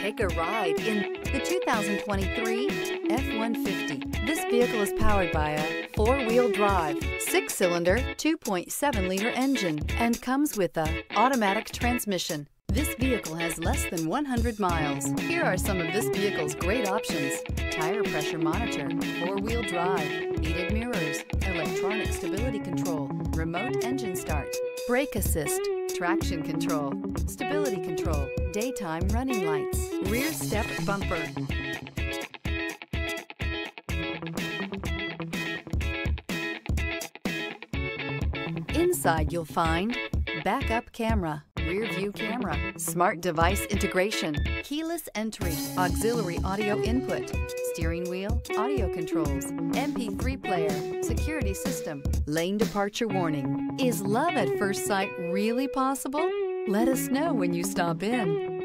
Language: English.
Take a ride in the 2023 F-150. This vehicle is powered by a four-wheel drive, six-cylinder, 2.7-liter engine, and comes with a automatic transmission. This vehicle has less than 100 miles. Here are some of this vehicle's great options. Tire pressure monitor, four-wheel drive, heated mirrors, electronic stability control, remote engine start, brake assist, traction control, stability control, daytime running lights, rear step bumper. Inside you'll find backup camera, rear view camera, smart device integration, keyless entry, auxiliary audio input, steering wheel, audio controls, MP3 player, system, lane departure warning. Is love at first sight really possible? Let us know when you stop in.